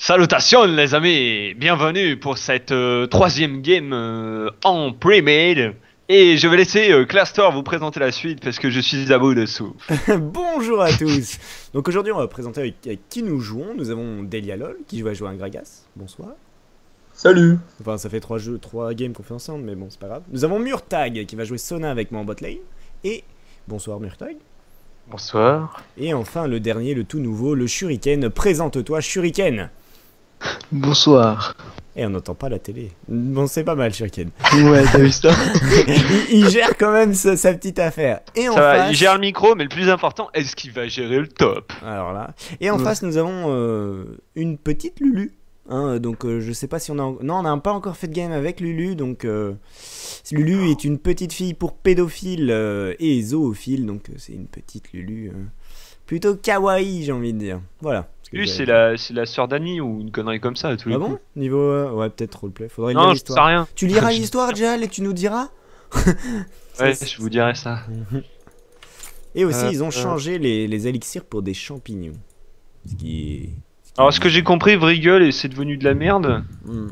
Salutations les amis, bienvenue pour cette euh, troisième game euh, en pre-made. Et je vais laisser euh, Clastor vous présenter la suite parce que je suis à bout de souffle. Bonjour à tous Donc aujourd'hui on va présenter avec, avec qui nous jouons. Nous avons Delia LOL qui va jouer un Gragas. Bonsoir. Salut Enfin ça fait trois jeux, trois games qu'on fait ensemble mais bon c'est pas grave. Nous avons Murtag qui va jouer Sona avec moi en bot lane. Et bonsoir Murtag. Bonsoir. Et enfin le dernier, le tout nouveau, le Shuriken. Présente-toi Shuriken Bonsoir. Et on n'entend pas la télé. Bon c'est pas mal Shuriken. Ouais, t'as vu ça il, il gère quand même sa, sa petite affaire. Et en Ça va, face... il gère le micro, mais le plus important, est-ce qu'il va gérer le top Alors là. Et en Ouais. face, nous avons euh, une petite Lulu. Hein, donc euh, je sais pas si on a... Non, on n'a pas encore fait de game avec Lulu. Donc euh, Lulu est une petite fille pour pédophile euh, et zoophile. Donc euh, c'est une petite Lulu euh, plutôt kawaii, j'ai envie de dire. Voilà. J'ai- c'est la, c'est la sœur d'Annie ou une connerie comme ça à tous les Ah coups. bon Niveau... euh, Ouais, peut-être roleplay. Faudrait lire Non, je sais rien. Tu liras l'histoire, Jal, et tu nous diras Ouais, je vous dirai ça. Et aussi, Euh, ils ont euh. changé les, les élixirs pour des champignons. Ce qui est... ce qui Alors, est ce que j'ai compris, Vriggle, et c'est devenu de la merde. Hmm.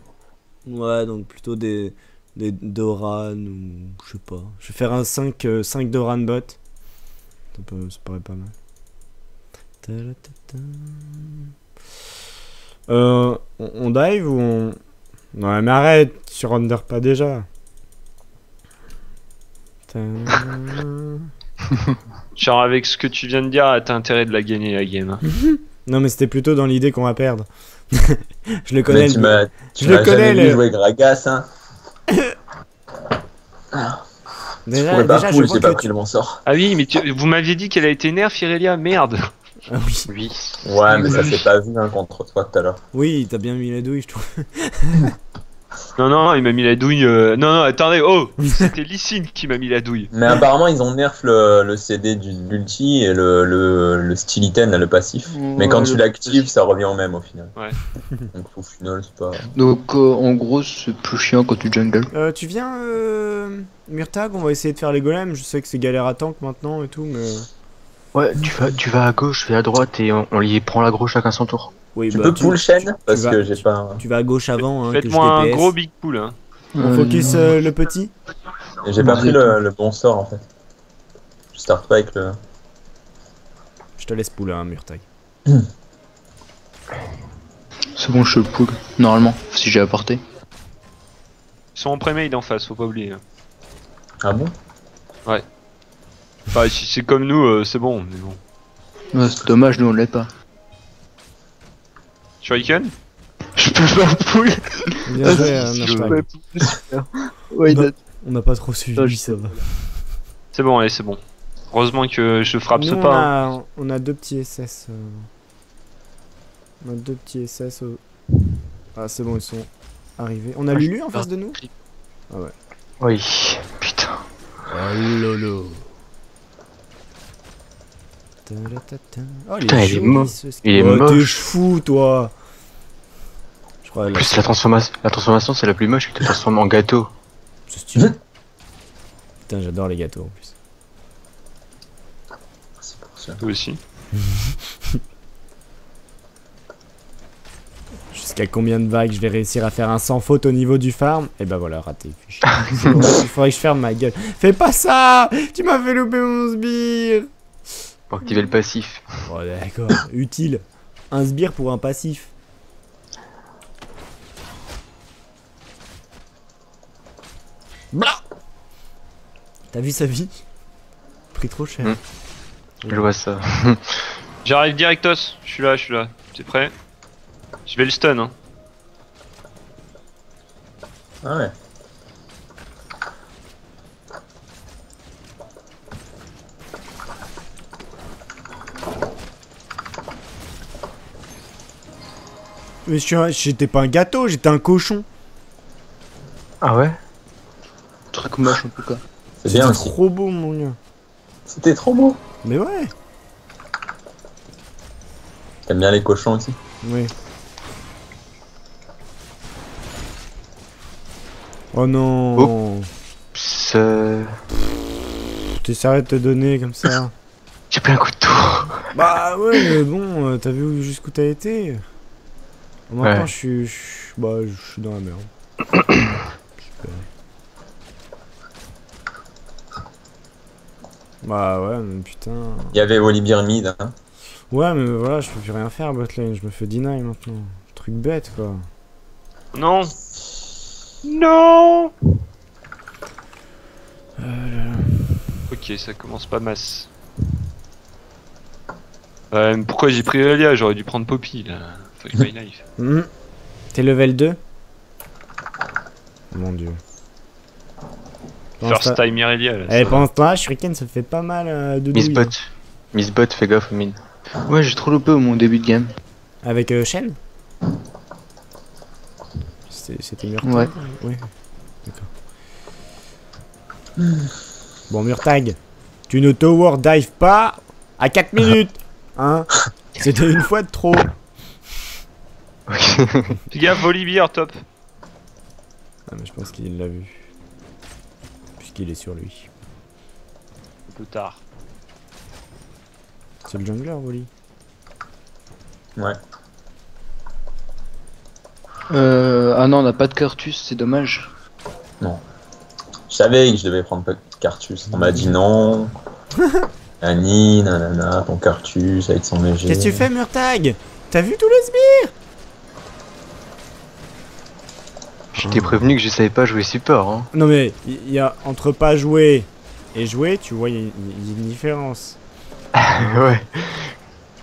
Ouais, donc plutôt des, des Doran ou je sais pas. Je vais faire un 5, euh, 5 Doran bot. Ça, peut, ça paraît pas mal. Euh, on, on dive ou on. Non, mais arrête, tu render pas déjà. Genre, avec ce que tu viens de dire, t'as intérêt de la gagner la game. hein. Non, mais c'était plutôt dans l'idée qu'on va perdre. je le connais. Mais tu le- m'as tu Je le connais, jamais vu le- jouer Gragas, hein Déjà, déjà, je j'ai pas pris tu- le bon sort. Ah oui, mais tu- vous m'aviez dit qu'elle a été nerf, Irelia, merde. Ah oui. Oui. Ouais, mais ça s'est pas vu hein, contre toi tout à l'heure. Oui, t'as bien mis la douille, je trouve. Non, non, il m'a mis la douille. euh, Non, non, attendez, oh C'était Lysine qui m'a mis la douille. Mais apparemment, ils ont nerf le, le CD du l'ulti et le, le, le item, le passif. mais quand tu l'actives, ça revient au même au final. Ouais. Donc au final, c'est pas. Donc euh, en gros, c'est plus chiant quand tu jungle. Euh, tu viens, euh, Murtag On va essayer de faire les golems. Je sais que c'est galère à tank maintenant et tout, mais. Ouais, tu vas, tu vas à gauche, je vais à droite et on, on y prend la gauche chacun son tour. Oui, Tu bah, peux pull chaîne Parce vas- que j'ai pas. Tu vas à gauche avant. Hein, Faites-moi un gros big pull. Hein. On focus euh, le petit. J'ai pas Ouais, pris le, le bon sort en fait. Je start pas avec le. Je te laisse pull, hein, Murtag. C'est bon, je pull. Normalement, si j'ai apporté. Ils sont en pré-made en face, faut pas oublier. hein. Ah bon? Enfin, si c'est comme nous, euh, c'est bon, mais bon. Ouais, c'est dommage, nous on l'est pas. Shuriken Je peux pas pull Bien joué, si, Murtag. super. Ouais, il a- On n'a pas trop suivi, Ah, je ça va. C'est bon, allez, c'est bon. Heureusement que je frappe Nous, ce on, pas. hein. a, on a deux petits SS. euh. On a deux petits SS. au- Ah, c'est bon, ils sont arrivés. On a Ah, Lulu en face de nous Oui, putain. Oh lolo. Oh, il Putain, est il est joli, mo- ce ski- il est Oh, T'es fou, toi. Je crois En plus, la transformation, la transformation c'est la plus moche, tu te transformes en gâteau. c'est stylé. Putain, j'adore les gâteaux en plus. C'est pour ça. Toi aussi. Jusqu'à combien de vagues je vais réussir à faire un sans faute au niveau du farm? Et bah voilà, raté. Il faudrait que je ferme ma gueule. Fais pas ça Tu m'as fait louper mon sbire Pour activer le passif. Oh d'accord, utile. Un sbire pour un passif. Blah T'as vu sa vie? Pris trop cher. Hmm. Je vois ça. J'arrive directos, je suis là, je suis là. T'es prêt? Je vais le stun, hein. Ah ouais. Mais je suis un- j'étais pas un gâteau, j'étais un cochon. Ah ouais? Truc moche en tout cas. C'est bien C'était aussi. trop beau mon gars. C'était trop beau. Mais ouais. T'aimes bien les cochons aussi? Oui. Oh non. C'est... T'es sérieux de te donner comme ça J'ai plein un coup de tour. Bah ouais, mais bon, euh, t'as vu jusqu'où t'as été? Maintenant, Ouais. je suis. je suis- Bah, je suis dans la merde. Super. Bah ouais, mais putain. Il y avait Olivier Mid. Hein. Ouais, mais voilà, je peux plus rien faire, botlane. Je me fais deny maintenant. Truc bête, quoi. Non. Non. Ok, ça commence pas masse. Euh, pourquoi j'ai pris Elia? J'aurais dû prendre Poppy là. Fuck my life. Mhm. T'es level 2 Mon dieu. First time Irelia là. Eh, ça pendant ce temps-là, Shuriken se fait pas mal euh, de Miss douille, Bot. Miss Bot, fais gaffe, mine. Ouais, j'ai trop loupé au mon début de game. hein. Avec euh, Shen C'était c'était Murtag Ouais. Ouais. D'accord. Bon, Murtag, tu ne tower dive pas à 4 minutes Hein C'était une fois de trop. Fais gaffe, Olivier top. Ah, mais je pense qu'il l'a vu. Puisqu'il est sur lui. Un peu tard. C'est le jungler, Wally. Ouais. Euh, ah non, on n'a pas de Cartus, c'est dommage. Je savais que je devais prendre Cartus. On m'a dit non. Nani, nanana, ton Cartus avec son EG. Qu'est-ce que tu fais, Murtag? T'as vu tous les sbires? Je t'ai prévenu que je savais pas jouer support, hein. Non, mais il y, a entre pas jouer et jouer, tu vois, il y, a- y a une différence. ouais.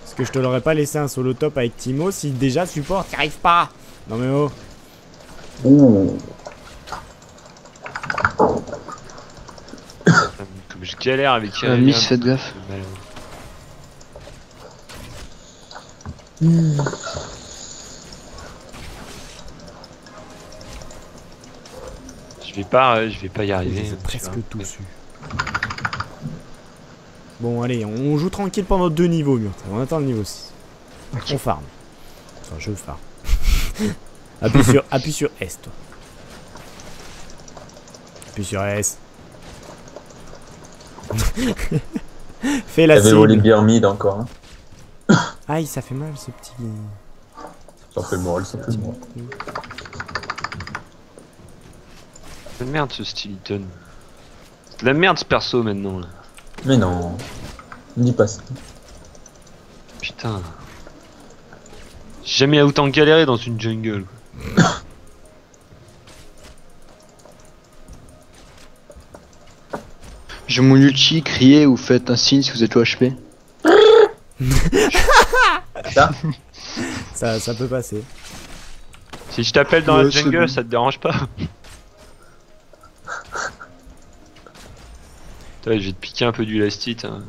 Parce que je te l'aurais pas laissé un solo top avec Timo si déjà support t'y arrives pas. Non mais oh. Ouh. Comme je galère avec Euh. Miss, faites gaffe. Je vais pas, je vais pas y arriver. ont tu presque tous eu. Bon allez, on joue tranquille pendant deux niveaux. On attend le niveau 6. On farm. Enfin je farm. appuie, sur, appuie sur S toi. Appuie sur S. Fais la avait cible. Olivier Mid encore. Hein. Aïe ça fait mal ce petit... Ça fait mal, ça fait mal. C'est de merde ce Stiliton. C'est de la merde ce perso maintenant là. Mais non. Ne dis pas ça. Putain. J'ai jamais autant galéré dans une jungle. quoi. Je mon ulti, criez ou faites un signe si vous êtes au HP. Ça, ça peut passer. Si je t'appelle dans Ouais, la jungle, bon. ça te dérange pas Toi, je vais te piquer un peu du lastite. Hein.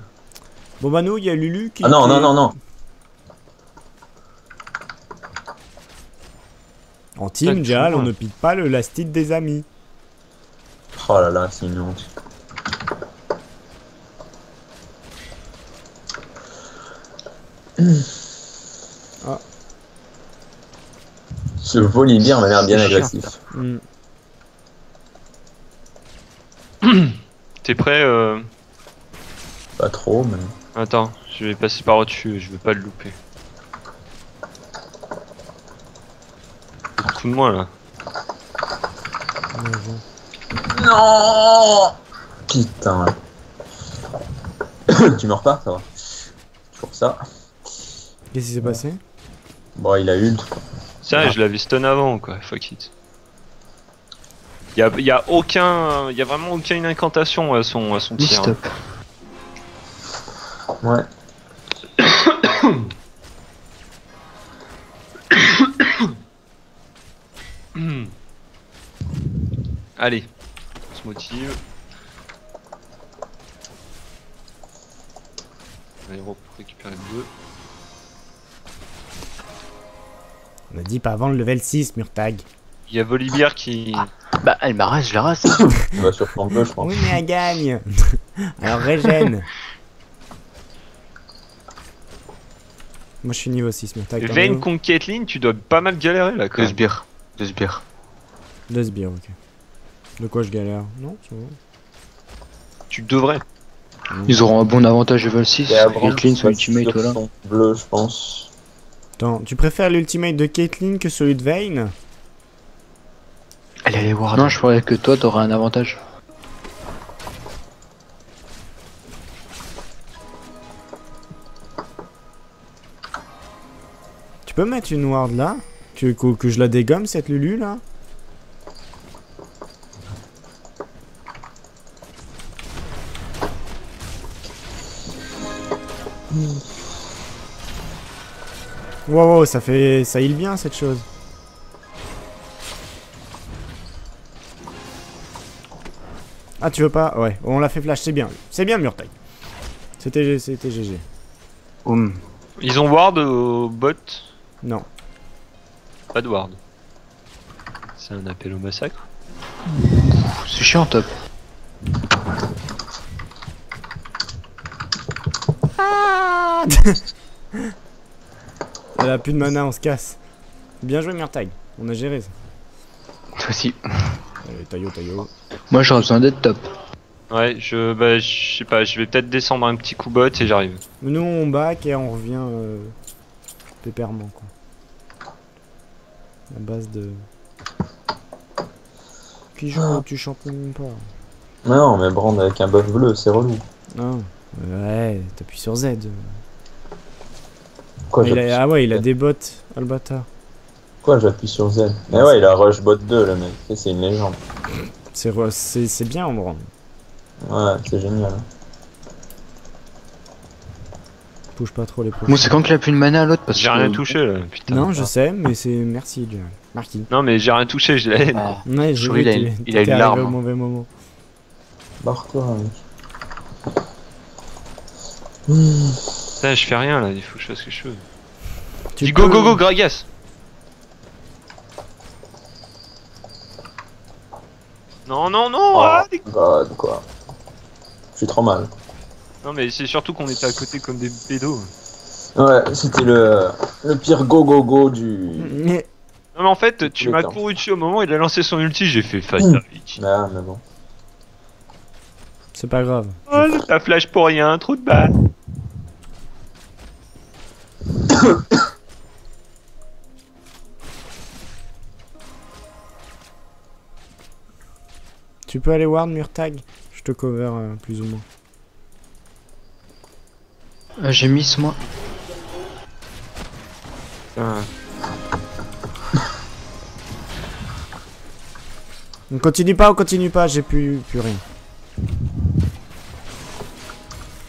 Bon bah nous il y a Lulu qui... Ah non, non, non, non. En team, Putain, Jal, on ne pique pas le lastite des amis. Oh là là, c'est une honte. Ah. Ce Volibear m'a l'air bien agressif. Hmm. T'es prêt euh... Pas trop, mais. Attends, je vais passer par au-dessus, je veux pas le louper. Fous de moi là. Non Putain. tu meurs pas, ça va. Toujours ça. Qu'est-ce qui s'est passé? Bon, il a ult. Tiens, Ah. je l'avais stun avant quoi, fuck it. Y'a y a aucun. Y a vraiment aucune incantation à son, à son tir. stop. Ouais. Allez, on se motive. Allez, on récupérer le 2. On a dit pas avant le level 6, Murtag. Il y a Volibear qui. Bah, elle m'arrase, je la rase. Il va sur flanc gauche, je pense. Oui, mais elle gagne. Alors régène. Moi je suis niveau 6, Murtag. t'en es Vayne contre Caitlyn, tu dois pas mal galérer là quand Deux même. sbires. Deux sbires. Deux sbires, ok. De quoi je galère Non, c'est bon. Tu devrais. Ils auront un bon avantage level 6. Et Abrams, Caitlyn, son va ultimate, voilà. bleu, je pense. Attends, tu préfères l'ultimate de Caitlyn que celui de Vayne Elle allait voir. Non, je croyais que toi t'aurais un avantage. Tu peux mettre une ward là Tu veux que, que je la dégomme cette Lulu là Wow, wow, ça fait. ça heal bien cette chose. Ah, tu veux pas? Ouais, on l'a fait flash, c'est bien. C'est bien, Murtail. C'était c'était GG. Oum. Ils ont ward au bot? Non. Pas de ward. C'est un appel au massacre. C'est chiant, top. Elle a plus de mana, on se casse. Bien joué, Murtag. On a géré ça. Toi aussi. Allez, taillot, taillot. Moi j'aurais besoin d'être top. Ouais, je bah je sais pas, je vais peut-être descendre un petit coup bot et j'arrive. Nous, on back et on revient euh, pépèrement, quoi. La base de. Qui joue Tu champions même pas. Non, mais Brand avec un buff bleu, c'est relou. Non. Ouais, t'appuies sur Z. Quoi, il j'appuie a- sur- ah ouais, il a des bots, Albata. Quoi, j'appuie sur Z? Mais ouais, il a rush bot 2, le mec. C'est une légende. C'est bien, Ambran. Ouais, c'est génial. Touche pas trop les Bon, profils. c'est quand qu'il a plus de mana à l'autre parce J'ai que. rien touché là, putain. Non, je sais, mais c'est merci. Marquis. Non mais j'ai rien touché, je l'ai. Ah. Ouais, j'ai il a il a une larme, au mauvais moment. Barre-toi, mec. Putain, je fais rien là, il faut que je fasse quelque chose. Tu Dis go go go Gragas Non non non Oh, ah, des- God, quoi. Je suis trop mal. Non mais c'est surtout qu'on était à côté comme des pédos. Ouais, c'était le, le pire go go go du. Mais Non mais en fait, tu le m'as temps. couru dessus au moment où il a lancé son ulti, j'ai fait fight Mm. avec. Ah, mais bon. c'est pas grave. Oh, t'as flash pour rien, trop de balles. Tu peux aller ward Murtag Je te cover euh, plus ou moins. Euh, J'ai miss moi. Putain. On continue pas, on continue pas, j'ai plus, plus rien.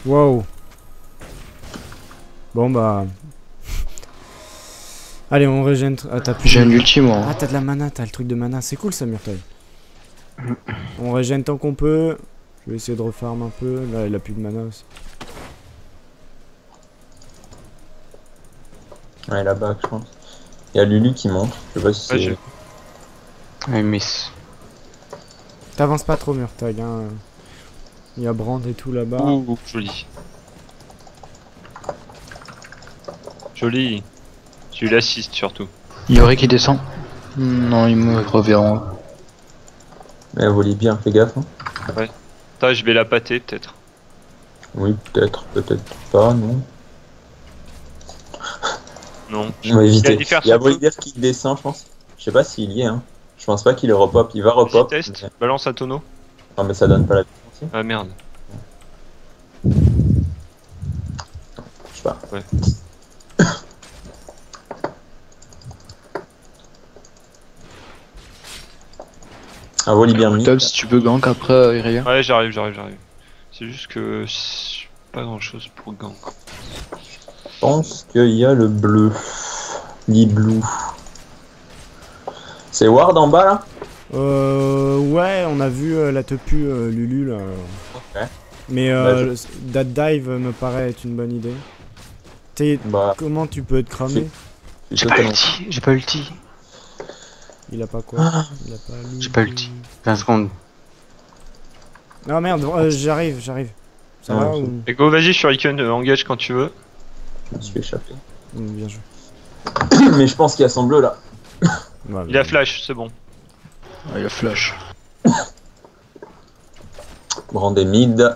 Wow. Bon bah. Allez, on régène. Ah, t'as plus J'ai un ulti moi. Ah, t'as de la mana, t'as le truc de mana. C'est cool ça, Murtail. On régène tant qu'on peut. Je vais essayer de refarm un peu. Là, il a plus de mana aussi. Ouais, là-bas, je pense. Il y a Lulu qui monte. Je sais pas si Ouais, c'est. Ouais, miss. T'avances pas trop, Murtag. Hein. Il y a Brand et tout là-bas. Ouh, joli. Joli. J'ai eu l'assist surtout. Il y aurait qui descend? Non, il me reverront. Mais elle volait bien, fais gaffe. Hein. Putain, je vais la pâter peut-être. Oui, peut-être, peut-être pas, non. Non. On va éviter. Il y a. Brigier qui descend, je pense. Je sais pas s'il y est, hein. Je pense pas qu'il est repop. Il va repop. mais- Balance un tonneau. Non, mais ça donne pas la aussi. Ah merde. Je sais pas. Ouais. Un volley bien mis. Top si tu peux gank après euh, Irelia. Ouais, j'arrive, j'arrive, j'arrive. C'est juste que pas grand chose pour gank. Je pense qu'il y a le bleu. Blue. C'est Ward en bas là? Euh. Ouais, on a vu euh, la tepu euh, Lulu là. Ok. Mais Bah, euh, that dive me paraît être une bonne idée. T'es. Bah, Comment tu peux te cramer je J'ai pas ulti, j'ai pas ulti. Il a pas quoi Ah. Il a pas J'ai pas ulti. 20 secondes. Ah merde, euh, j'arrive, j'arrive. Ça Ah, va ou... Et go, vas-y, Shuriken, euh, engage quand tu veux. Je me suis échappé. Mm, Bien joué. Mais je pense qu'il y a son bleu là. Ouais, Il a flash, c'est bon. Ah, il a flash. Brand est mid.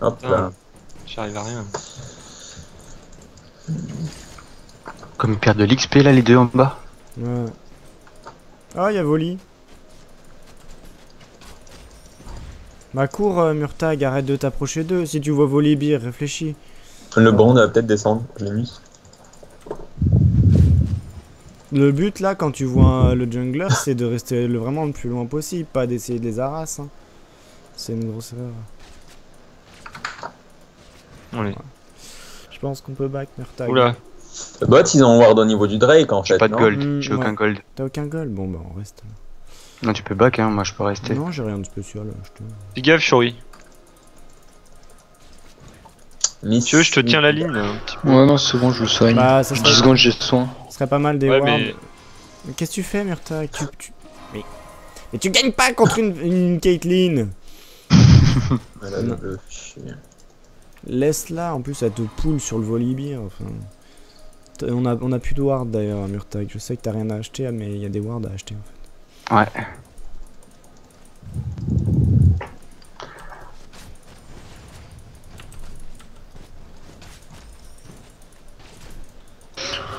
Hop là. J'arrive à rien. Comme ils perdent de l'XP là, les deux en bas. Ouais. Ah, il y a Voli. Ma cour, euh, Murtag, arrête de t'approcher d'eux. Si tu vois Volibear, réfléchis. Le bond va peut-être descendre, je l'ai mis. Le but là, quand tu vois euh, le jungler, c'est de rester le, vraiment le plus loin possible, pas d'essayer de les harasser. hein. C'est une grosse erreur. Pense qu'on peut back Murtag. Oula. Le bot, ils ont ward au niveau du Drake en J'ai fait. pas de non gold, Mm, j'ai ouais. aucun gold. T'as aucun goal Bon bah on reste. Non, tu peux back, hein, moi je peux rester. Non, j'ai rien de spécial. Je te... Fais gaffe, Shuri. Veux, je te tiens la ligne. Ouais, non, c'est bon, je le soigne. Bah, ça 10 serait, secondes, j'ai soin. ça serait pas mal des Ouais, wards. mais Mais Qu'est-ce que tu fais, Murtag tu, tu... Mais... mais tu gagnes pas contre une, une Caitlyn Voilà, Non. le chien. Laisse-la, en plus elle te poule sur le Volibear. Enfin... On a, on a plus de ward d'ailleurs à Murtag. Je sais que t'as rien à acheter, mais il y a des wards à acheter en fait. Ouais.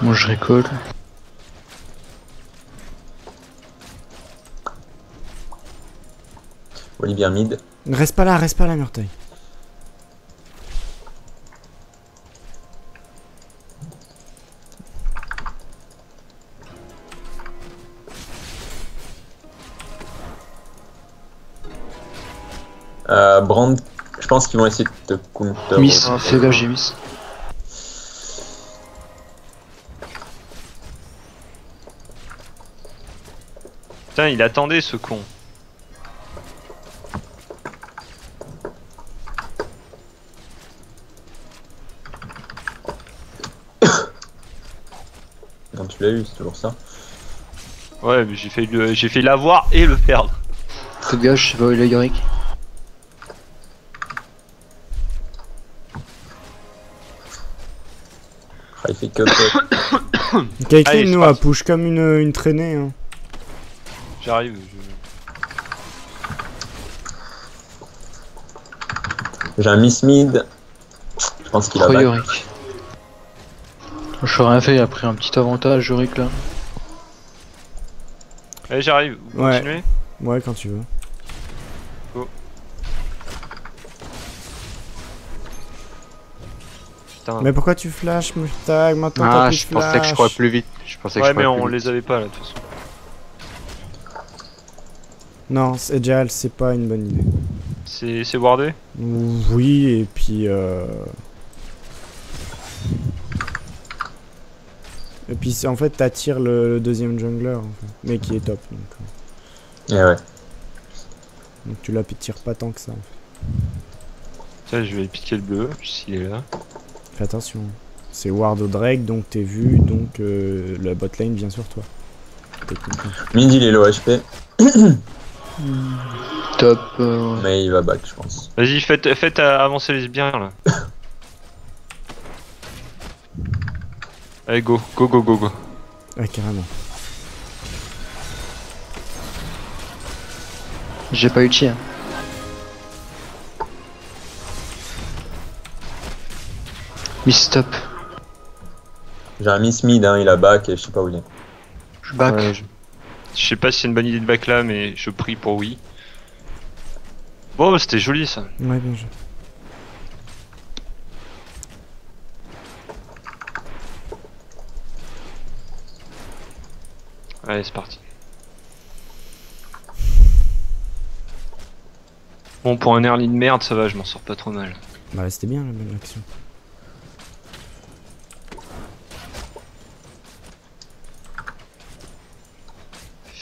Bon, je récolte. Olivier mid. Reste pas là, reste pas là, Murtag. Euh, Brand, je pense qu'ils vont essayer de te counter. Miss, fais gaffe, j'ai miss. Putain, il attendait ce con. Quand tu l'as eu, c'est toujours ça. Ouais, mais j'ai fait le... j'ai fait l'avoir et le perdre. Fais gaffe, je sais pas où il est Yorick. Je nous, passe. elle push comme une, une traînée. Hein. J'arrive. je- J'ai un Miss mid. Je pense qu'il a back. Yorick. Je rien fait, il a pris un petit avantage, Yorick là. Allez, j'arrive. Vous Ouais. continuez? Ouais, quand tu veux. Mais pourquoi tu flashes, Murtag Maintenant t'as Ah, plus je de pensais que je flash. crois plus vite. Je pensais que Ouais, je mais on plus les avait pas là, de toute façon. Non, c'est Jael, c'est pas une bonne idée. C'est wardé? Oui, et puis. Euh... Et puis c'est- en fait t'attires le, le deuxième jungler, en fait, mais qui est top. Donc, euh, Et ouais. donc tu la tires pas tant que ça. En fait. Tiens, je vais piquer le bleu, s'il est là. Fais attention. C'est Ward au Drake, donc t'es vu, donc euh, la bot lane vient sur toi. Techniquement. Mid, il est low HP, Top. euh, mais il va back, je pense. Vas-y, faites, faites euh, avancer les biens là. Allez, go, go, go, go, go. Ouais, carrément. J'ai pas ulti. Hein. Miss stop. J'ai un Miss mid, hein, il a back et je sais pas où il est. Je back. Ouais, je... je sais pas si c'est une bonne idée de back là, mais je prie pour oui. Bon, bah, c'était joli ça. Ouais, bien joué. Allez, c'est parti. Bon, pour un early de merde, ça va, je m'en sors pas trop mal. Bah c'était bien la bonne action.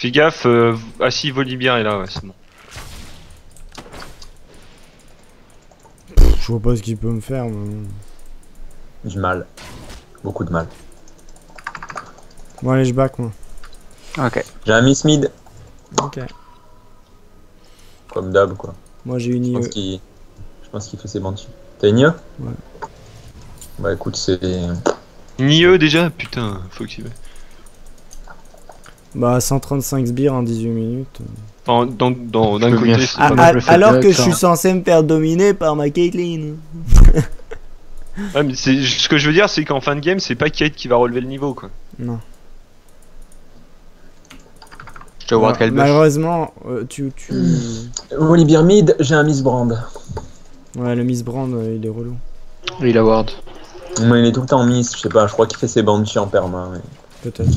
Fais gaffe, euh... ah si, Volibear est là, ouais, c'est bon. Je vois pas ce qu'il peut me faire. mais- Du mal. Beaucoup de mal. Bon allez, je back moi. Ok. J'ai un Miss mid, Ok. comme d'hab quoi. Moi j'ai une Je IE. pense qu'il je pense qu'il fait ses dessus. T'as une IE Ouais. Bah écoute, c'est. Nieux déjà? Putain, faut qu'il... Bah 135 sbires en 18 minutes. Enfin, dans- dans- d'un côté, c'est pas mal. alors que je suis censé me faire dominer par ma Caitlyn. Ouais, mais c'est- ce que je veux dire, c'est qu'en fin de game, c'est pas Kate qui va relever le niveau, quoi. Non. Je voir Bah. Malheureusement, euh, tu, tu... Volibear mid, j'ai un Miss Brand. Ouais, le Miss Brand, euh, il est relou. Il a ward. Mais il est tout le temps Miss, je sais pas, je crois qu'il fait ses banshee en perma. Peut-être.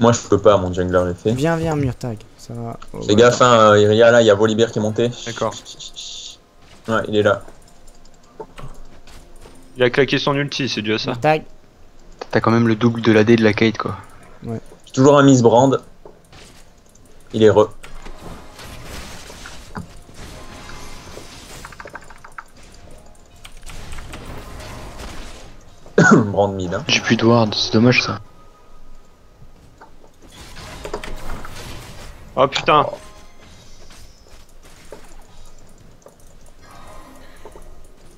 Moi je peux pas, mon jungler les fait. Viens, viens, Murtag. Ça va. Oh, Fais ouais. gaffe, hein, euh, Iria là, il y a Volibear qui est monté. D'accord. Ouais, il est là. Il a claqué son ulti, c'est dû à ça. Murtag. T'as quand même le double de l'AD de la Kate quoi. J'ai toujours un Miss Brand. Il est re. Brand mid, hein. J'ai plus de ward, c'est dommage ça. Oh putain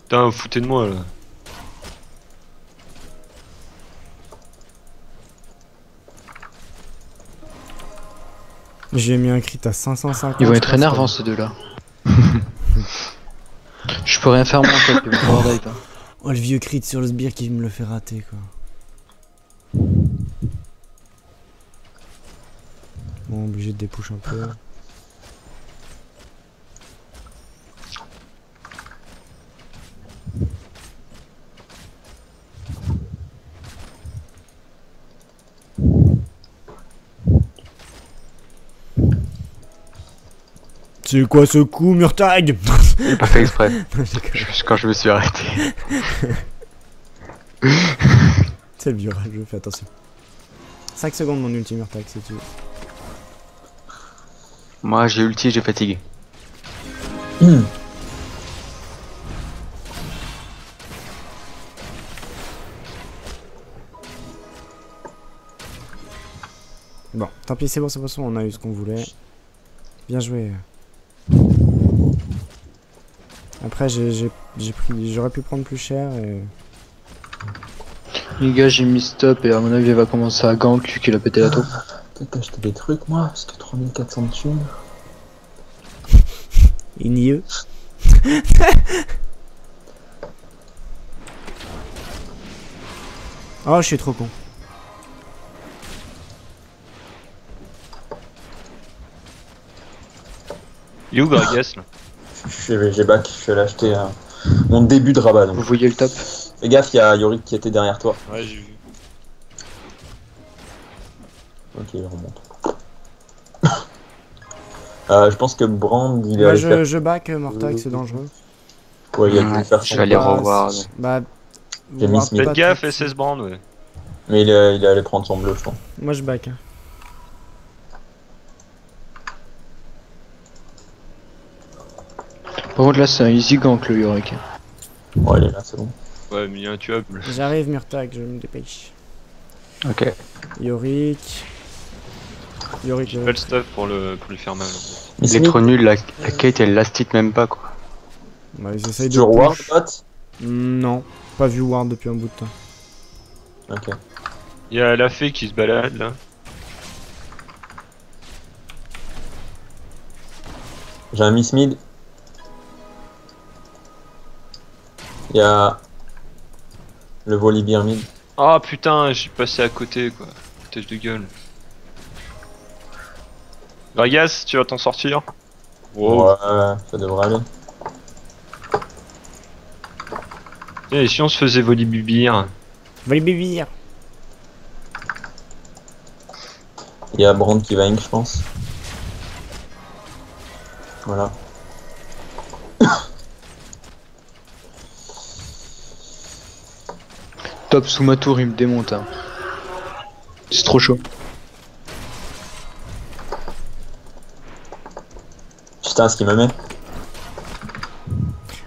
Putain, vous foutez de moi là. J'ai mis un crit à 550. Ils vont être énervants ces deux-là. Je peux rien faire moi en fait, hein. Oh, le vieux crit sur le sbire qui me le fait rater, quoi. Bon, obligé de dépush un peu. C'est quoi ce coup, Murtag? J'ai pas fait exprès. Non, je. Je- Quand je me suis arrêté. C'est le vieux rageux, fais attention. 5 secondes mon ulti Murtag si tu veux. Moi j'ai ulti, j'ai fatigué. Bon, tant pis, c'est bon, c'est bon, on a eu ce qu'on voulait. Bien joué. Après, j'ai j'ai- j'ai pris, j'aurais pu prendre plus cher et. Les gars, j'ai mis stop et à mon avis, il va commencer à gank vu qu'il a pété la taupe. Peut-être acheter des trucs moi, parce que 3400 de thunes. Igneux. oh, je suis trop con. Il est où là? J'ai back, je suis allé acheter euh, mon début de rabat Vous donc. voyez le top? Fais gaffe, il y a Yorick qui était derrière toi. Ouais, j'ai vu. Ok, il remonte. Euh, je pense que Brand il est Bah, allé je, faire. je back euh, Mortag, c'est dangereux. Ouais, il a Ouais, faire je vais aller revoir. Bah. Mis Faites gaffe, suite. SS Brand, ouais. Mais il est, il est allé prendre son bleu, je pense. Moi, je back. hein. Par contre, là, c'est un easy gank le Yorick. Ouais, il est là, c'est bon. Ouais, mais il est intuable. J'arrive, Murtag, je me dépêche. Ok. Yorick. Yorick, Pas le stuff pour, le, pour lui faire mal. Il est trop nul, la, la Kate elle last hit même pas quoi. bah, ils essayent de. Ward, bot Non, pas vu Ward depuis un bout de temps. Ok. Il y a la fée qui se balade là. J'ai un Miss Mid. Il y a le Volibear mid. Ah putain, j'ai passé à côté quoi. Tâche de gueule. Gragas, tu vas t'en sortir Wow. Ouais, ça devrait aller. Et si on se faisait volibibir bébir Il y a Brand qui va ink, je pense. Voilà. Top sous ma tour, il me démonte. hein. C'est trop chaud. Putain, ce qu'il me met.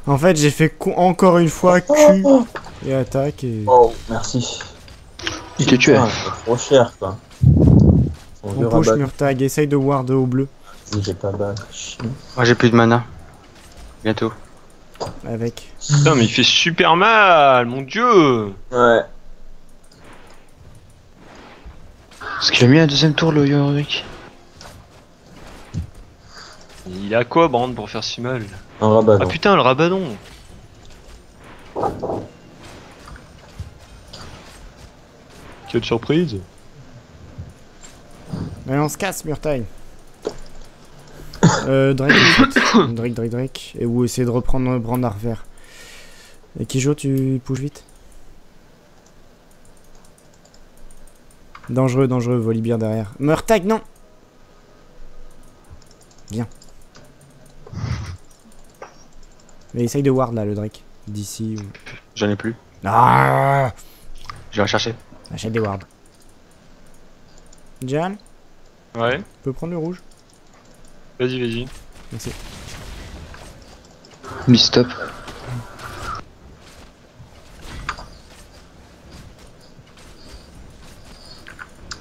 En fait, j'ai fait co- encore une fois Q et attaque et. Oh, merci. Il te c'est trop cher, quoi. Vieux On push. Murtag, essaye de ward au bleu Si j'ai pas. Moi j'ai plus de mana. Bientôt. avec. Putain, mais il fait super mal, mon dieu Ouais. Parce qu'il a mis un deuxième tour le Yorick. Il a quoi, Brand, pour faire si mal Un rabat. Ah putain, le rabanon Quelle surprise Allez, on se casse, Murtail. Euh, Drake. Drake, Drake, Drake. Et ou essayer de reprendre Brandar vert. Et Kijo, tu bouges vite? Dangereux, dangereux, Volibear derrière. Murtag, non Bien. Mais essaye de ward là, le Drake. D'ici ou. J'en ai plus. Ah Je vais chercher. Achète des wards. Jan, Ouais, tu peux prendre le rouge vas-y, vas-y. Merci. Mi stop.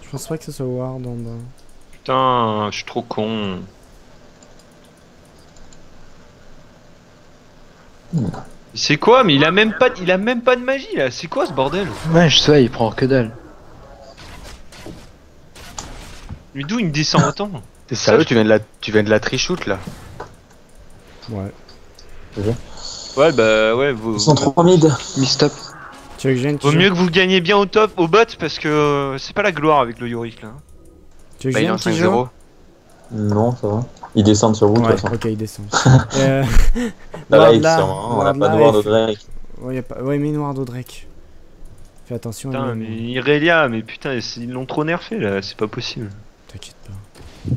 Je pense pas que ce soit ward en bas. Putain, je suis trop con. C'est quoi Mais il a même pas, il a même pas de magie là. C'est quoi ce bordel? Ouais, je sais, il prend que dalle. Mais d'où il me descend autant? T'es sérieux, tu viens de la, tu viens de la trichoute là Ouais. Ouais, bah ouais. Vaut, Ils sont trop mid. Mi stop. Tu veux que je vienne vaut mieux que vous gagniez bien au top, au bot, parce que euh, c'est pas la gloire avec le Yorick là. Tu veux que Bah je il est en vienne Kijo 5-0. Non, ça va. Ils descendent sur vous, de Ouais, toute façon. ok, il descend. euh, Ça va, ward ils là, sont, hein, on a ward pas là, de Drake. Ouais, a pas... ouais, mais noir d'Odrek. Fais attention. à Putain, lui, mais Irelia, mais putain, ils l'ont trop nerfé là, c'est pas possible. T'inquiète pas.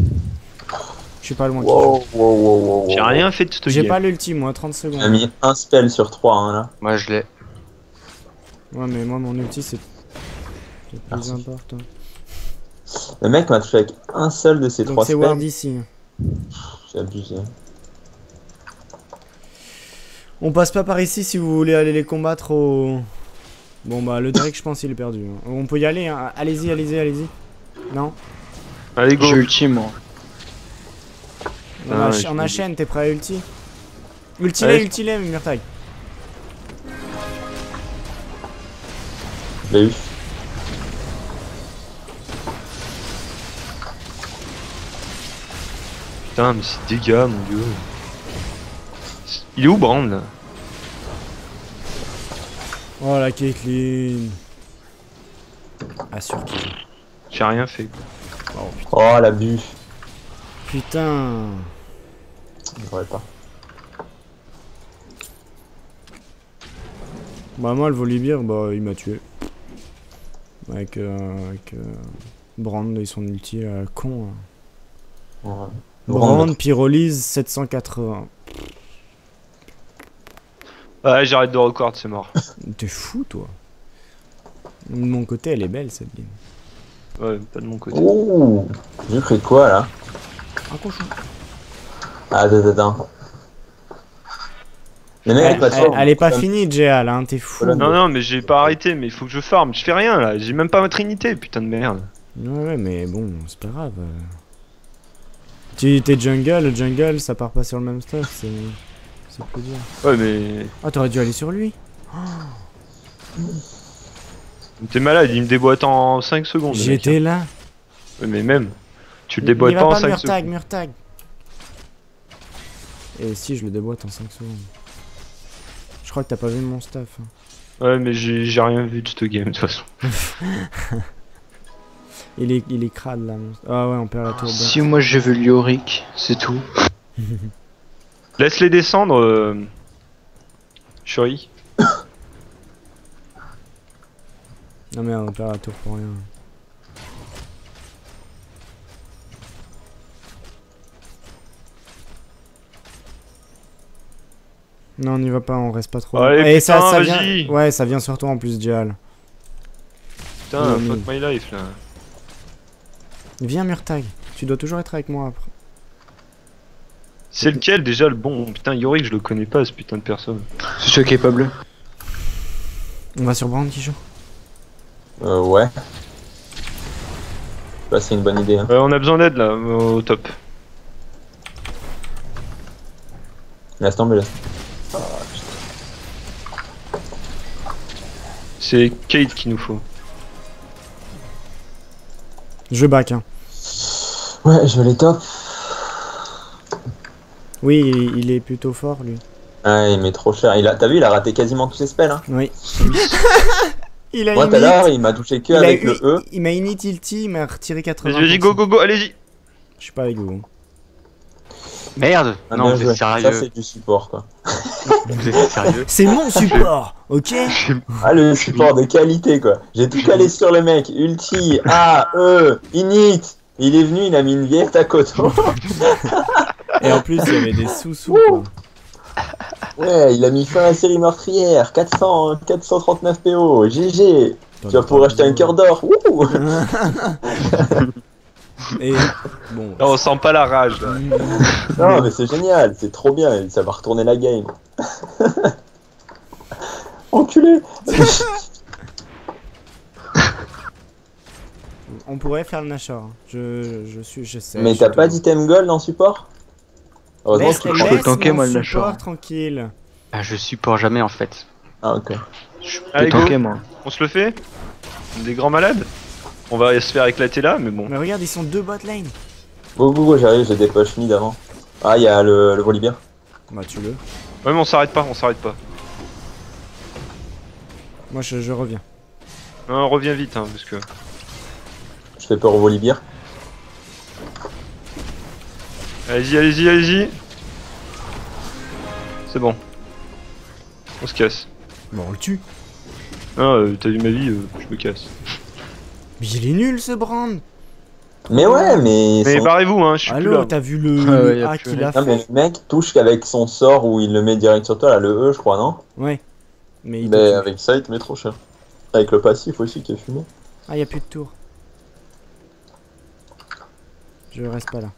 Je suis pas loin. Wow, wow, wow, wow, wow. J'ai rien fait de ce. J'ai pas l'ulti, moi, 30 Il a secondes. mis un spell sur 3 hein, là. Moi je l'ai. Ouais, mais moi, mon ulti, c'est. C'est plus important. Le mec m'a touché avec un seul de ces Donc, 3 c'est ward spells. ici. J'ai abusé. On passe pas par ici si vous voulez aller les combattre au. Bon, bah, le Drake, je pense, il est perdu. hein. On peut y aller, hein. Allez-y, allez-y, allez-y. Non? Allez, go. J'ai ultime moi. On, Ah, je on enchaîne, t'es prêt à ulti? Ulti Ouais. ulti Murtag. Je l'ai Putain, mais c'est dégâts, mon dieu. Il est où Brand là? Oh la Caitlyn. Assure qu'il. J'ai rien fait. Oh putain. Oh, l'abus. Putain. J'aurais pas. Bah moi le Volibear, bah il m'a tué. Avec, euh, avec euh, Brand et son ulti euh, con. hein. Ouais. Brand, Pyrolyse 780. Ouais, j'arrête de record, c'est mort. T'es fou toi. De mon côté elle est belle cette game. Ouais, pas de mon côté. Ouh J'ai pris quoi là? Un cochon. Ah, attends, mecs, Elle, pas elle- elle est pas finie Jéal, hein, t'es fou. Non, non, mais j'ai pas arrêté, mais il faut que je farm. Je fais rien là, j'ai même pas ma trinité, putain de merde. Ouais ouais mais bon, c'est pas grave. Tu t'es jungle, le jungle ça part pas sur le même stuff, c'est. C'est plus dur. Ouais, mais. Ah t'aurais dû aller sur lui. T'es malade, il me déboîte en 5 secondes. J'étais là. hein. Ouais, mais même. Tu le Il déboîtes va pas en pas 5 Murtag, secondes. Murtag. Et si je le déboîte en 5 secondes. Je crois que t'as pas vu mon stuff. hein. Ouais, mais j'ai j'ai rien vu de ce game de toute façon. Il est, il est crade là. Ah ouais, on perd la tour. Si moi je veux le Yorick, c'est tout. Laisse-les descendre, euh... Shuri. Non merde, on perd la tour pour rien. Non, on y va pas, on reste pas trop. Allez, Et ça, putain, ça vas-y. vient. Ouais, ça vient sur toi en plus, Dial. Putain, Oui, fuck my life là. Viens, Murtag. Tu dois toujours être avec moi après. C'est lequel déjà le bon? Putain, Yorick, je le connais pas ce putain de personne. C'est celui qui est pas bleu. On va sur Brand qui joue. Euh, ouais. Bah, c'est une bonne idée. Hein. Ouais, on a besoin d'aide là, au top. Laisse tomber, laisse. C'est Kate qu'il nous faut. Je back. Hein. Ouais, je vais les top. Oui, il, il est plutôt fort lui. Ah, il met trop cher. Il a, t'as vu, il a raté quasiment tous ses spells. Hein. Oui. il a Moi, tout à l'heure, il m'a touché que il avec eu- le E. Il m'a init il m'a retiré 80. Vas-y, go, go, go, allez-y. Je suis pas avec vous. Merde Ah, Non, joué. êtes Ça, sérieux c'est du support, quoi. Vous êtes sérieux C'est mon support, ok Ah, le support de qualité, quoi. J'ai tout calé sur le mec. Ulti, A, E, init. Il est venu, il a mis une vieille à côté. Et en plus, il y avait des sous-sous. quoi. Ouais, il a mis fin à la série meurtrière. 400, 439 PO. GG. Tu vas pouvoir acheter un cœur d'or. Wouh Et bon. Non, on sent pas la rage. là. Non, mais c'est génial. C'est trop bien. Ça va retourner la game. Enculé. On pourrait faire le Nashor. hein. Je, je suis, je sais. mais t'as pas d'item gold en support? Heureusement que tu je peux tanker, moi, le Nashor. tranquille. Ah, Je supporte jamais en fait. Ah, ok. Je peux Allez, go. tanker, moi. On se le fait? Des grands malades? On va se faire éclater là, mais bon. Mais regarde, ils sont deux bot lane. Go, go, go, j'arrive. J'ai des push mid avant. Ah, il y a le, le Volibear. Bah, tu le. Ouais, mais on s'arrête pas, on s'arrête pas. Moi, je, je reviens. Non, on revient vite, hein, parce que. Je fais peur au Volibear. Allez-y, allez-y, allez-y. C'est bon. On se casse. Bon, on le tue. Ah, euh, t'as vu ma vie, euh, je me casse. Mais il est nul ce Brand. Mais ouais, mais. Mais son- barrez-vous, hein, je suis plus Allo, là. t'as vu le, Ah ouais, le a qu'il a Non, mais fait le mec touche qu'avec son sort où il le met direct sur toi, là, le E, je crois, non Ouais. Mais il Mais avec ça, il te met trop cher. Avec le passif aussi qui est fumé. Ah, y a plus de tour. Je reste pas là.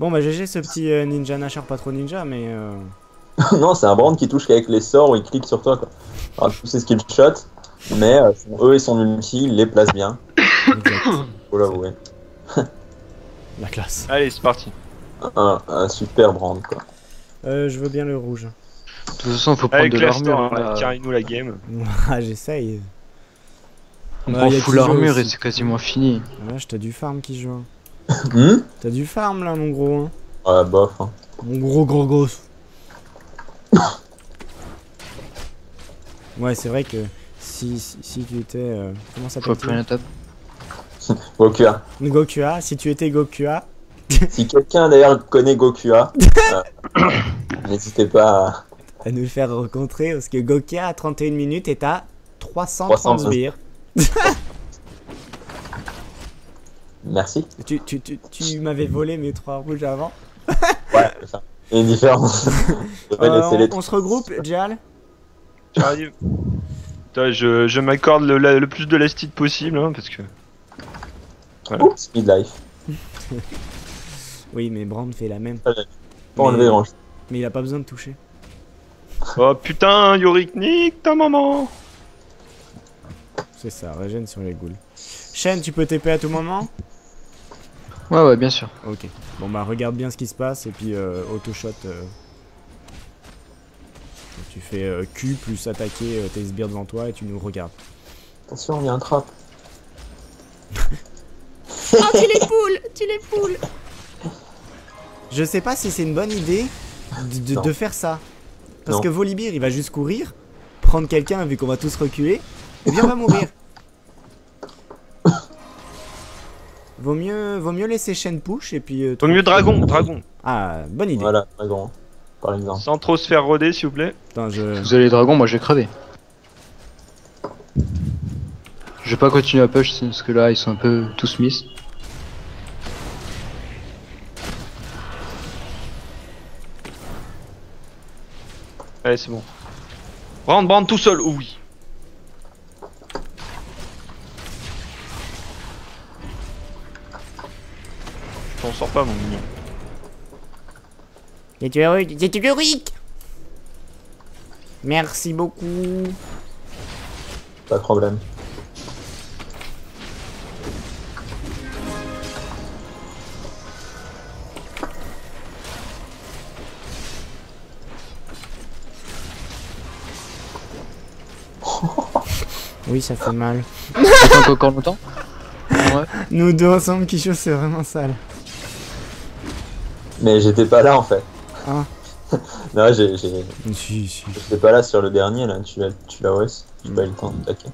Bon, bah, GG ce petit euh, ninja Nashor, pas trop ninja, mais. Euh... non, c'est un brand qui touche qu'avec les sorts où il clique sur toi, quoi. Alors, tous ses skill shots, mais euh, son E et son ulti, il les place bien. exact. Faut l'avouer. La classe. Allez, c'est parti. Un, un super brand, quoi. Euh, je veux bien le rouge. De toute façon, faut prendre de l'armure. hein, hein. carrez-nous la game. ah, j'essaye. On Ouais, prend full armure et c'est quasiment fini. Vache, t'as du farm qui joue. hein. Hum T'as du farm là, mon gros. Hein. Ouais, bof. Hein. Mon gros gros gosse. Ouais, c'est vrai que si, si, si tu étais. euh, comment ça s'appelle. Gokua. Gokua, si tu étais Gokua. si quelqu'un d'ailleurs connaît Gokua, euh, n'hésitez pas à. à nous le faire rencontrer parce que Gokia à 31 minutes est à 330 330. sbires. Merci. Tu, tu, tu, tu m'avais volé mes trois rouges avant. Ouais, c'est ça. Il y a une différence. Euh, on se regroupe, Jal J'arrive. Putain, je, je m'accorde le, le plus de lastide possible, hein, parce que. Oups, Speed life. Oui, mais Brand fait la même. Pas Mais- range. Mais il a pas besoin de toucher. Oh putain, Yorick, nique ta maman C'est ça, régène sur les ghouls. Shen, tu peux TP à tout moment? Ouais, ouais, bien sûr. Ok. Bon bah regarde bien ce qui se passe et puis euh, auto-shot. euh, Tu fais euh, Q plus attaquer euh, tes sbires devant toi et tu nous regardes. Attention, il y a un trap. Oh, tu les poules Tu les poules Je sais pas si c'est une bonne idée de, de- Non. de faire ça. Parce Non. que Volibear, il va juste courir, prendre quelqu'un vu qu'on va tous reculer, et bien on va mourir. Vaut mieux, vaut mieux laisser Shen push et puis... euh, Au mieux dragon, dragon. Ah, bonne idée. Voilà, dragon. Par exemple. Sans trop se faire roder, s'il vous plaît. Attends, je... Vous avez les dragons, moi j'ai crevé. Je vais pas continuer à push parce que là ils sont un peu tous miss. Allez, c'est bon. Brand, brand tout seul, oh oui. Je t'en sors pas, mon mignon. C'est heureux, c'est heroïque Merci beaucoup. Pas de problème. Oui, ça fait mal. Encore longtemps Ouais. Nous deux ensemble, Kisho, c'est vraiment sale. Mais j'étais pas là en fait. Ah. non, j'ai, Si, si. j'étais pas là sur le dernier là. Tu l'as, tu ouais. J'ai pas eu le temps de taquer.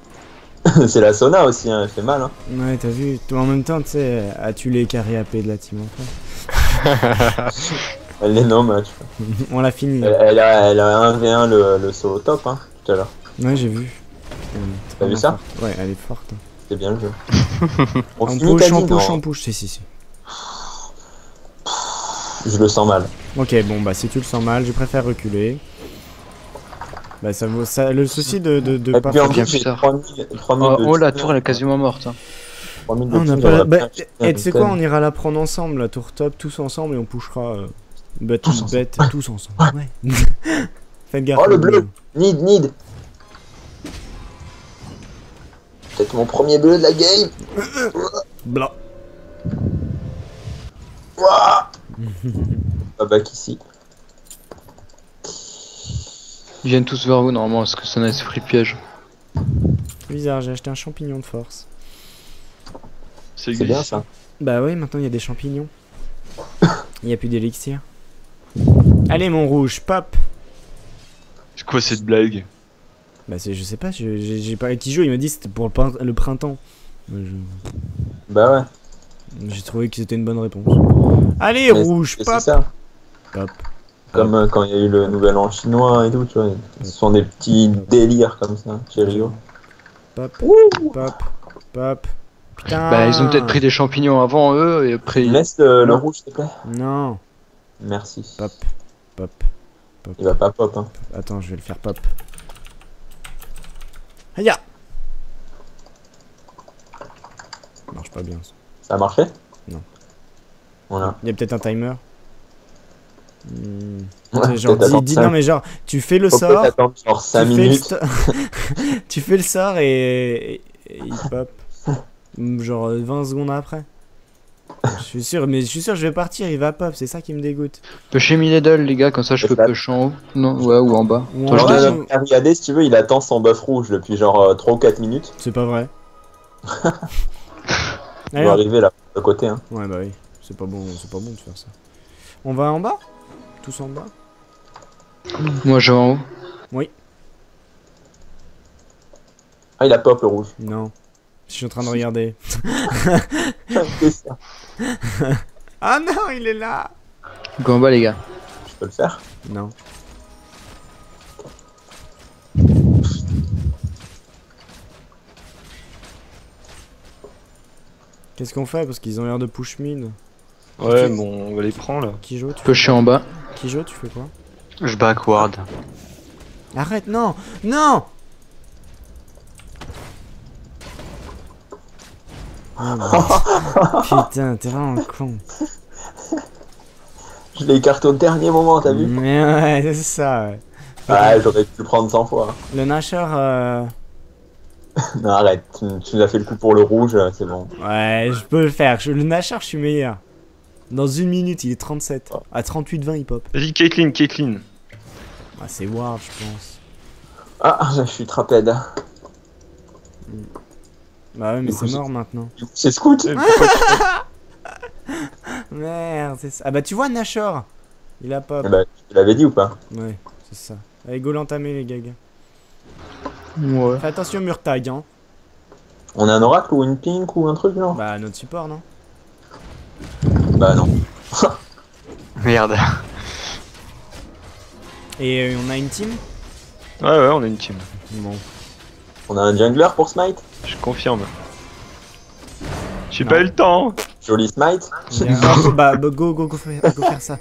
c'est la sauna aussi, hein. elle fait mal. Hein. Ouais, t'as vu, toi en même temps, tu sais, as-tu les carrés AP de la team en fait Elle les nomme, hein, tu vois. On l'a fini. Elle, a, elle a 1v1 le, le solo top hein, tout à l'heure. Ouais, j'ai vu. T'as vu ça forte. Ouais, elle est forte. hein. C'est bien le jeu. On En finit quasi, en push, en push, si, si, si. Je le sens mal. Ok, bon, bah si tu le sens mal, je préfère reculer. Bah ça vaut ça. Le souci de, de, de Et pas faire- bien plus, j'ai plus tard. 3000, 3000 Oh, oh, la tour elle est quasiment morte. hein. 3000 de Ah, on pas la... bah, eh, tu sais quoi, on ira la prendre ensemble, la tour top, tous ensemble, et on pushera. Euh... Bête, Tous ensemble. bête, tous ensemble. Ouais. Faites gaffe. Oh, le bleu. Need, need. Peut-être mon premier bleu de la game. Blah. Pas back ici. Ils viennent tous vers vous normalement parce que c'est un esprit piège. Bizarre, j'ai acheté un champignon de force. C'est bien ça. Bah oui, maintenant il y a des champignons. Il n'y a plus d'élixir. Allez, mon rouge, pop C'est quoi cette blague? Bah c'est, je sais pas, je- j'ai pas qui joue, il m'a dit c'était pour le, prin- le printemps. Je- Bah ouais. J'ai trouvé que c'était une bonne réponse. Allez, Mais rouge, pop ça. Pop. Comme euh, quand il y a eu le nouvel an chinois et tout, tu vois. Ce sont des petits délires comme ça, chez Rio. Pop, pop, pop. Putain Bah ils ont peut-être pris des champignons avant eux et après. ils- Laisse le, le rouge, s'il te plaît. Non. Merci. Pop, pop, pop. Il va pas pop, hein. Attends, je vais le faire pop. Aïe Ça marche pas bien ça. Ça a marché? Non. Voilà. Il y a peut-être un timer. Hmm. Ouais, genre, dis, non mais genre, tu fais le Faut sort, genre 5 tu, fais le minutes. tu fais le sort et, et- et il pop. Genre euh, 20 secondes après. Je suis sûr, mais je suis sûr, je vais partir, il va pop, c'est ça qui me dégoûte. Pushez middle les gars, comme ça je peux push en haut. Non, ouais, ou en bas. Ou Toi, en je bas, descends. ou- Regardez, si tu veux, il attend son buff rouge depuis genre 3 ou 4 minutes. C'est pas vrai. Il Allez, va on- arriver là, de côté. Hein. Ouais, bah oui, c'est pas bon, c'est pas bon de faire ça. On va en bas? Tous en bas Moi je vais en haut. Ah, il a pop le rouge. Non. Je suis en train de regarder. Ça. Ah non, il est là Go en bas les gars. Je peux le faire. Non. Qu'est-ce qu'on fait? Parce qu'ils ont l'air de push mid. Ouais, bon, on va les prendre là. Kijo, tu fais, Pusher en bas. Kijo, tu fais quoi Je backward. Arrête, non Non Ah, bah. Putain, t'es vraiment con. Je l'ai écarté au dernier moment, t'as vu Mais ouais, c'est ça. ouais. Ah, j'aurais pu le prendre 100 fois. Le Nashor, euh... Non, arrête, tu, tu nous as fait le coup pour le rouge, euh, c'est bon. ouais, je peux le faire. Je- le Nashor, je suis meilleur. Dans une minute, il est 37. À 38-20, il pop. Vas-y, Caitlyn, Caitlyn. Ah, c'est Ward, je pense. Ah, je suis trapède. Bah ouais, mais c'est mort maintenant. C'est scout Eh, Merde, c'est ça. Ah bah tu vois Nashor Il a pop. Eh tu l'avais dit ou pas Ouais, c'est ça. Allez, go l'entamer les gags. Ouais. Fais attention au mur tag, hein. On a un oracle ou une pink ou un truc, non Bah notre support, non Bah non. Merde. Et euh, on a une team? Ouais, ouais, on a une team. Bon. On a un jungler pour smite? Je confirme. J'ai pas eu le temps. Joli smite? Ah, bah, bah, go, go, go, faire, go faire ça.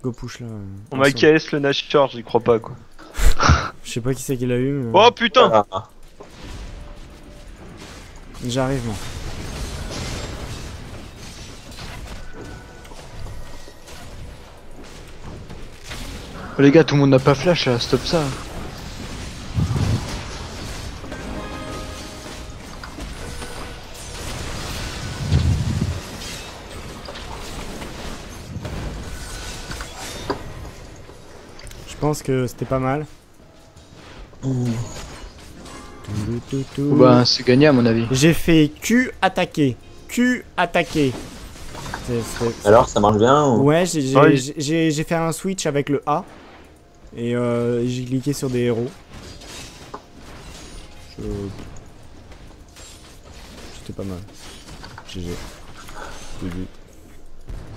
Go push là. On m'a. KS le Nash Charge, j'y crois pas quoi. Je sais pas qui c'est qui l'a eu. mais- Oh putain Ah, J'arrive moi. Les gars, tout le monde n'a pas flash là, stop ça. Je pense que c'était pas mal. Tout, tout, tout. Bah, c'est gagné à mon avis. J'ai fait Q attaquer. Q attaquer. Alors, ça marche bien ou... Ouais, j'ai fait un switch avec le A. Et euh, j'ai cliqué sur des héros. Je- C'était pas mal. GG. GG.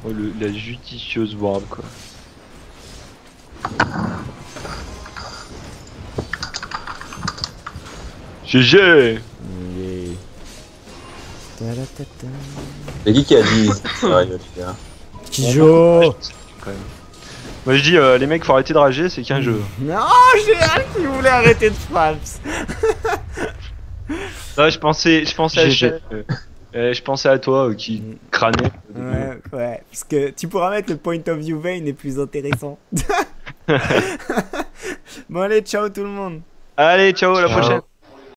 Oh, le- la judicieuse ward quoi. GG Yeah. C'est qui qui a dit Kijo quand même. Moi je dis euh, les mecs faut arrêter de rager c'est qu'un jeu. Non, j'ai hâte qu'il voulait arrêter de Fraps. Non, je pensais je pensais à. Chef, euh, euh, je pensais à toi euh, qui crânait. Ouais, ouais. Parce que tu pourras mettre le point of view vein est plus intéressant. bon, allez, ciao tout le monde. Allez ciao à la Ciao. prochaine.